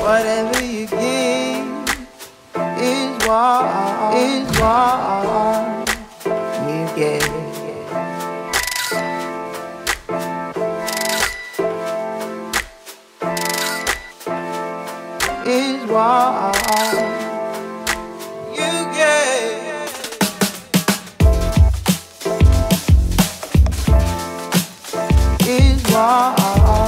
Whatever you give is what, is what you get. Is what you get. Is what.